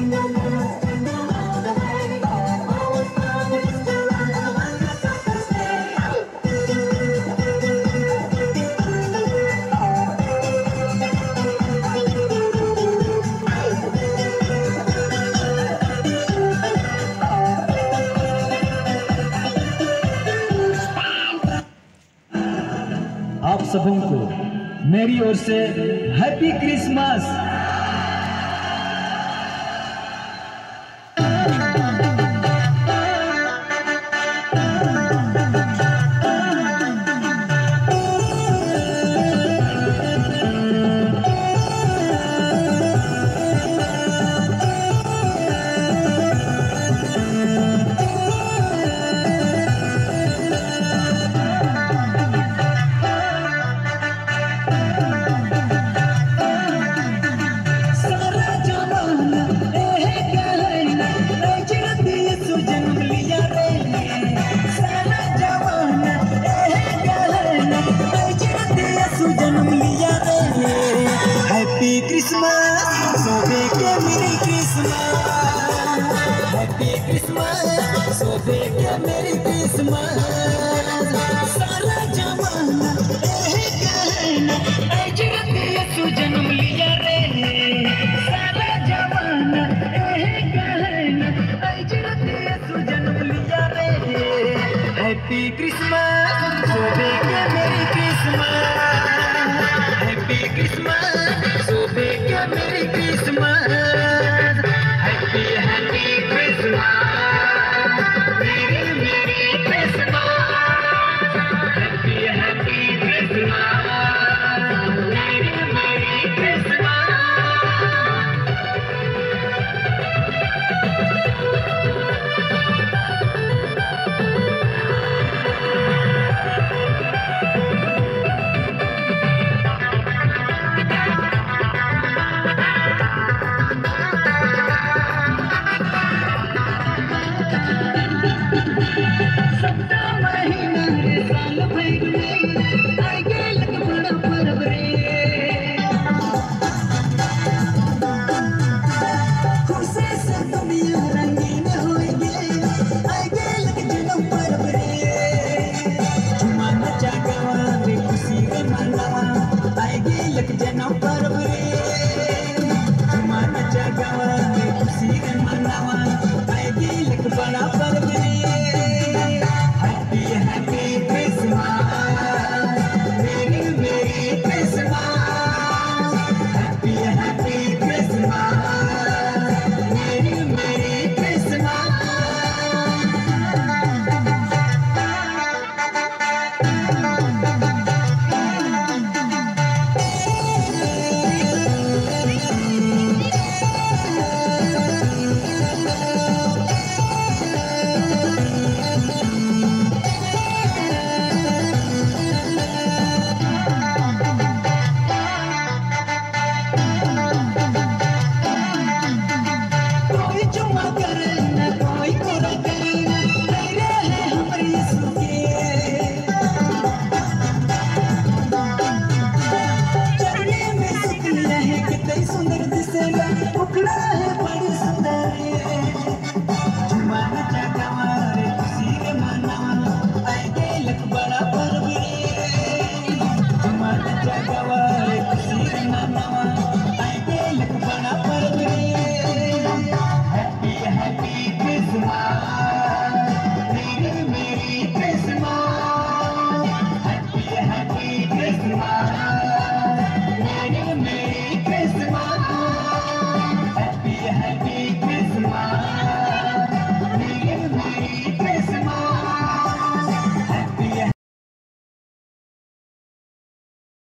आप सभी को मेरी ओर से हैप्पी क्रिसमस सारा हैप्पी क्रिसमस सोबे के मेरी क्रिसमस सारा जमाना एह कहना अजरत रे। सारा जमाना एह कहना अजरत यीशु जन्म लिया रे। Happy Christmas Sometimes They soon they can say,